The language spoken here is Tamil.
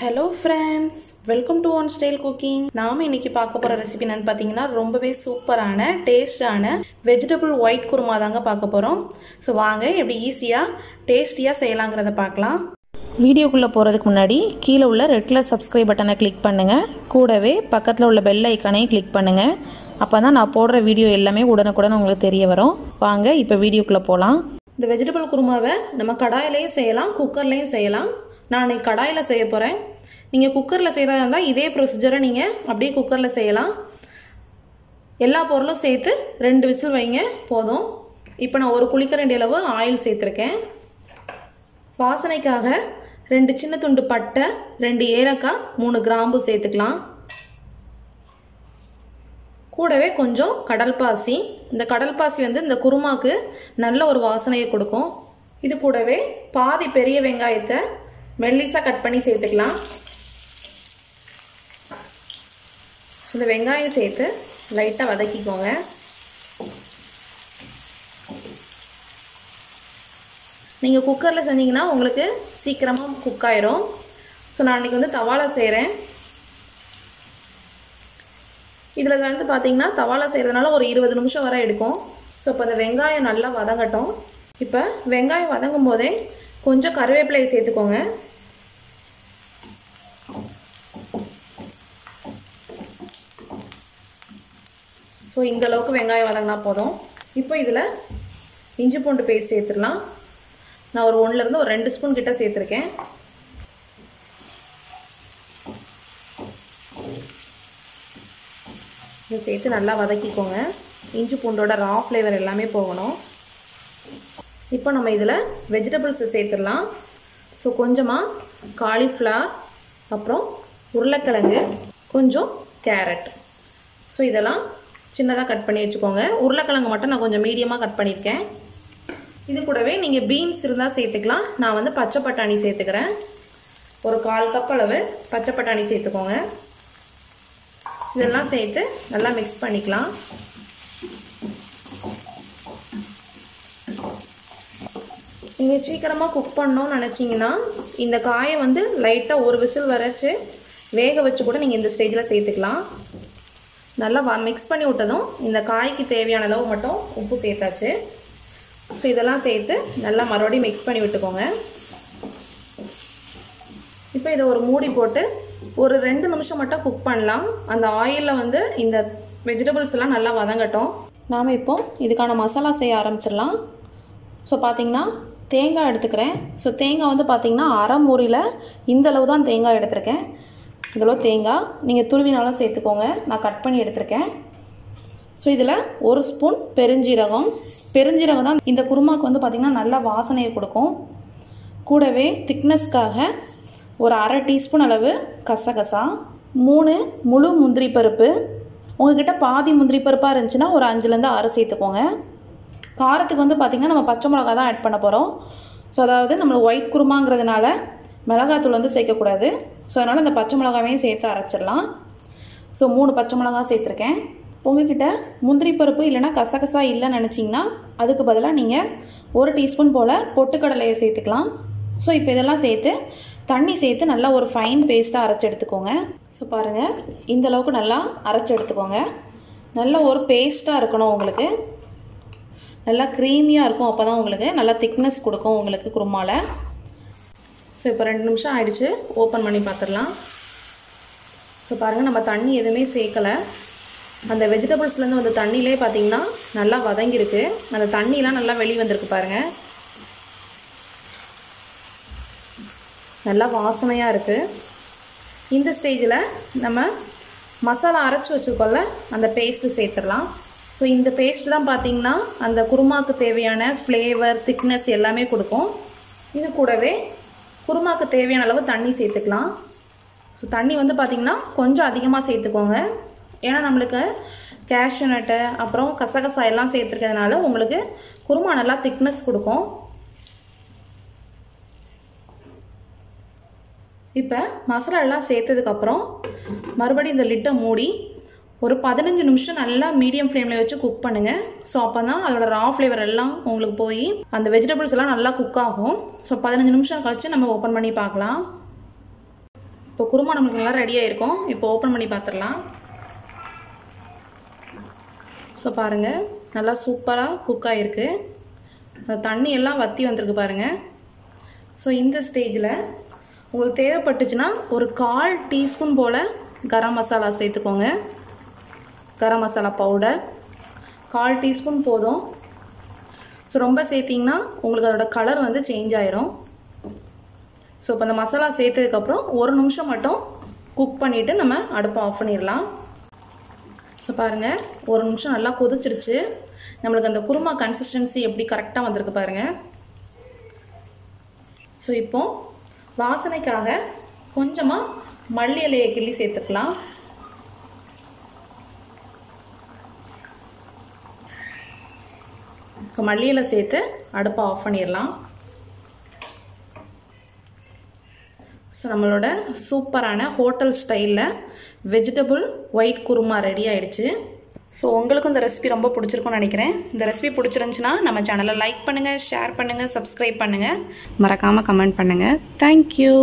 Hello friends welcome to one style cooking நாம இன்னைக்கு பார்க்க போகிற ரெசிபி என்னன்னு பார்த்தீங்கன்னா ரொம்பவே சூப்பரான டேஸ்டான வெஜிடபிள் ஒயிட் குருமா தாங்க பார்க்க போகிறோம் ஸோ வாங்க எப்படி ஈஸியாக டேஸ்டியாக செய்யலாங்கிறத பார்க்கலாம். வீடியோக்குள்ளே போகிறதுக்கு முன்னாடி கீழே உள்ள ரெட் கலர் சப்ஸ்கிரைப் பட்டனை கிளிக் பண்ணுங்கள் கூடவே பக்கத்தில் உள்ள பெல் ஐக்கானையும் கிளிக் பண்ணுங்கள் அப்போ தான் நான் போடுற வீடியோ எல்லாமே உடனுக்குடன் உங்களுக்கு தெரிய வரும். வாங்க இப்போ வீடியோக்குள்ளே போகலாம் இந்த வெஜிடபிள் குருமாவை நம்ம கடாயிலையும் செய்யலாம் குக்கர்லேயும் செய்யலாம். நான் இன்னைக்கு கடாயில் செய்ய போகிறேன் நீங்கள் குக்கரில் செய்கிறதா இருந்தால் இதே ப்ரொசீஜரை நீங்கள் அப்படியே குக்கரில் செய்யலாம். எல்லா பொருளும் சேர்த்து ரெண்டு விசில் வைங்க போதும். இப்போ நான் ஒரு குளிக்கரண்டி அளவு ஆயில் சேர்த்துருக்கேன். வாசனைக்காக ரெண்டு சின்ன துண்டு பட்டை ரெண்டு ஏலக்காய் மூணு கிராம்பு சேர்த்துக்கலாம். கூடவே கொஞ்சம் கடல் பாசி. இந்த கடல் பாசி வந்து இந்த குருமாக்கு நல்ல ஒரு வாசனையை கொடுக்கும். இது கூடவே பாதி பெரிய வெங்காயத்தை மெல்லிஸாக கட் பண்ணி சேர்த்துக்கலாம். இந்த வெங்காயம் சேர்த்து லைட்டாக வதக்கிக்கோங்க. நீங்கள் குக்கரில் செஞ்சிங்கன்னா உங்களுக்கு சீக்கிரமாக குக் ஆயிரும். ஸோ நான் இன்றைக்கி வந்து தவாலை செய்கிறேன் இதில் வந்து பார்த்தீங்கன்னா தவாலை செய்கிறதுனால ஒரு இருபது நிமிஷம் வரை எடுக்கும். ஸோ இப்போ அந்த வெங்காயம் நல்லா வதங்கட்டும். இப்போ வெங்காயம் வதங்கும் போதே கொஞ்சம் கருவேப்பிலையை சேர்த்துக்கோங்க. ஸோ இந்தளவுக்கு வெங்காயம் வதங்கினா போதும். இப்போ இதில் இஞ்சி பூண்டு பேஸ்ட் சேர்த்துடலாம். நான் ஒரு ஒன்றுலேருந்து ஒரு ரெண்டு ஸ்பூன் கிட்டே சேர்த்துருக்கேன். இதை சேர்த்து நல்லா வதக்கிக்கோங்க. இஞ்சி பூண்டோட ரா ஃப்ளேவர் எல்லாமே போகணும். இப்போ நம்ம இதில் வெஜிடபிள்ஸை சேர்த்துடலாம். ஸோ கொஞ்சமாக காலிஃப்ளவர் அப்புறம் உருளைக்கிழங்கு கொஞ்சம் கேரட் ஸோ இதெல்லாம் சின்னதாக கட் பண்ணி வச்சுக்கோங்க. உருளைக்கிழங்கு மட்டும் நான் கொஞ்சம் மீடியமாக கட் பண்ணியிருக்கேன். இது கூடவே நீங்கள் பீன்ஸ் இருந்தால் சேர்த்துக்கலாம். நான் வந்து பச்சை பட்டாணி சேர்த்துக்கிறேன். ஒரு கால் கப் அளவு பச்சை பட்டாணி சேர்த்துக்கோங்க. இதெல்லாம் சேர்த்து நல்லா மிக்ஸ் பண்ணிக்கலாம். நீங்கள் சீக்கிரமாக குக் பண்ணணும்னு நினச்சிங்கன்னா இந்த காயை வந்து லைட்டாக ஒரு விசில் வரைச்சி வேக வச்சு கூட நீங்கள் இந்த ஸ்டேஜில் சேர்த்துக்கலாம். நல்லா வ மிக்ஸ் பண்ணி விட்டதும் இந்த காய்க்கு தேவையான அளவு மட்டும் உப்பு சேர்த்தாச்சு. ஸோ இதெல்லாம் சேர்த்து நல்லா மறுபடியும் மிக்ஸ் பண்ணி விட்டுக்கோங்க. இப்போ இதை ஒரு மூடி போட்டு ஒரு ரெண்டு நிமிஷம் மட்டும் குக் பண்ணலாம். அந்த ஆயிலில் வந்து இந்த வெஜிடபிள்ஸ் எல்லாம் நல்லா வதங்கட்டும். நாம் இப்போ இதுக்கான மசாலா செய்ய ஆரம்பிச்சிடலாம். ஸோ பார்த்திங்கன்னா தேங்காய் எடுத்துக்கிறேன். ஸோ தேங்காய் வந்து பார்த்திங்கன்னா அரை மூறியில் இந்த அளவு தான் தேங்காய் எடுத்திருக்கேன். இதில் தேங்காய். நீங்கள் துருவினாலும் சேர்த்துக்கோங்க. நான் கட் பண்ணி எடுத்திருக்கேன். ஸோ இதில் ஒரு ஸ்பூன் பெருஞ்சீரகம். பெருஞ்சீரகம் தான் இந்த குருமாவுக்கு வந்து பார்த்திங்கன்னா நல்ல வாசனையை கொடுக்கும். கூடவே திக்னஸ்க்காக ஒரு அரை டீஸ்பூன் அளவு கசகசா மூணு முழு முந்திரி பருப்பு. உங்ககிட்ட பாதி முந்திரி பருப்பாக இருந்துச்சுன்னா ஒரு அஞ்சுலேருந்து ஆறு சேர்த்துக்கோங்க. காரத்துக்கு வந்து பார்த்திங்கன்னா நம்ம பச்சை மிளகா தான் ஆட் பண்ண போகிறோம் ஸோ அதாவது நம்மளுக்கு ஒயிட் குருமாங்கிறதுனால மிளகாத்தூள் வந்து சேர்க்கக்கூடாது. ஸோ அதனால் இந்த பச்சை மிளகாவையும் சேர்த்து அரைச்சிடலாம். ஸோ மூணு பச்சை மிளகா சேர்த்துருக்கேன். உங்ககிட்ட முந்திரி பருப்பு இல்லைனா கசகசா இல்லைன்னு நினச்சிங்கன்னா அதுக்கு பதிலாக நீங்கள் ஒரு டீஸ்பூன் போல் பொட்டுக்கடலையை சேர்த்துக்கலாம். ஸோ இப்போ இதெல்லாம் சேர்த்து தண்ணி சேர்த்து நல்லா ஒரு ஃபைன் பேஸ்ட்டாக அரைச்சி எடுத்துக்கோங்க. ஸோ பாருங்கள் இந்தளவுக்கு நல்லா அரைச்சி எடுத்துக்கோங்க. நல்லா ஒரு பேஸ்ட்டாக இருக்கணும் உங்களுக்கு. நல்லா க்ரீமியாக இருக்கும் அப்போ தான் உங்களுக்கு நல்லா திக்னஸ் கொடுக்கும் உங்களுக்கு குருமாவில் ஸோ இப்போ ரெண்டு நிமிஷம் ஆயிடுச்சு. ஓப்பன் பண்ணி பார்த்துடலாம் ஸோ பாருங்கள் நம்ம தண்ணி எதுவுமே சேர்க்கலை. அந்த வெஜிடபிள்ஸ்லேருந்து வந்து தண்ணியிலே பார்த்தீங்கன்னா நல்லா வதங்கியிருக்கு. அந்த தண்ணிலாம் நல்லா வெளியே வந்திருக்கு பாருங்கள் நல்லா வாசனையாக இருக்குது இந்த ஸ்டேஜில் நம்ம மசாலா அரைச்சி வச்சுருக்கோம்ல அந்த பேஸ்ட்டு சேர்த்துடலாம். ஸோ இந்த பேஸ்ட் தான் பார்த்திங்கன்னா அந்த குருமாவுக்கு தேவையான ஃப்ளேவர் திக்னஸ் எல்லாமே கொடுக்கும். இது கூடவே குருமாக்கு தேவையான அளவு தண்ணி சேர்த்துக்கலாம். ஸோ தண்ணி வந்து பார்த்திங்கன்னா கொஞ்சம் அதிகமாக சேர்த்துக்கோங்க. ஏன்னா நம்மளுக்கு கேஷ்யூ நட்டு அப்புறம் கசகசா எல்லாம் சேர்த்துருக்கிறதுனால உங்களுக்கு குருமா நல்லா திக்னஸ் கொடுக்கும். இப்போ மசாலா எல்லாம் சேர்த்ததுக்கப்புறம் மறுபடியும் இந்த லிட்டை மூடி ஒரு பதினஞ்சு நிமிஷம் நல்லா மீடியம் ஃப்ளேமில் வச்சு குக் பண்ணுங்கள் ஸோ அப்போ தான் அதோட ரா ஃப்ளேவர் எல்லாம் உங்களுக்கு போய் அந்த வெஜிடபிள்ஸ் எல்லாம் நல்லா குக் ஆகும். ஸோ பதினஞ்சு நிமிஷம் கழித்து நம்ம ஓப்பன் பண்ணி பார்க்கலாம். இப்போ குருமா நம்மளுக்கு நல்லா ரெடியாக இருக்கும் இப்போ ஓப்பன் பண்ணி பார்த்துடலாம். ஸோ பாருங்கள் நல்லா சூப்பராக குக் ஆகிருக்கு அந்த தண்ணி எல்லாம் வற்றி வந்திருக்கு பாருங்கள் ஸோ இந்த ஸ்டேஜில் உங்களுக்கு தேவைப்பட்டுச்சுன்னா ஒரு கால் டீஸ்பூன் போல் கரம் மசாலா சேர்த்துக்கோங்க. கரம் மசாலா பவுடர் கால் டீஸ்பூன் போதும். ஸோ ரொம்ப சேர்த்திங்கன்னா உங்களுக்கு அதோட கலர் வந்து சேஞ்ச் ஆயிரும். ஸோ இப்போ அந்த மசாலா சேர்த்ததுக்கப்புறம் ஒரு நிமிஷம் மட்டும் குக் பண்ணிவிட்டு நம்ம அடுப்பை ஆஃப் பண்ணிடலாம். ஸோ பாருங்கள் ஒரு நிமிஷம் நல்லா கொதிச்சிருச்சு. நம்மளுக்கு அந்த குருமா கன்சிஸ்டன்சி எப்படி கரெக்டாக வந்திருக்கு பாருங்கள் ஸோ இப்போது வாசனைக்காக கொஞ்சமாக மல்லி இலையை கிள்ளி சேர்த்துக்கலாம். இப்போ மல்லி சேர்த்து அடுப்பை ஆஃப் பண்ணிடலாம். ஸோ நம்மளோட சூப்பரான ஹோட்டல் ஸ்டைலில் வெஜிடபிள் ஒயிட் குருமா ரெடி ஆகிடுச்சு ஸோ உங்களுக்கும் இந்த ரெசிபி ரொம்ப பிடிச்சிருக்கும்னு நினைக்கிறேன். இந்த ரெசிபி பிடிச்சிருந்துச்சுன்னா நம்ம சேனலை லைக் பண்ணுங்கள் ஷேர் பண்ணுங்கள் சப்ஸ்கிரைப் பண்ணுங்கள் மறக்காமல் கமெண்ட் பண்ணுங்கள் தேங்க்யூ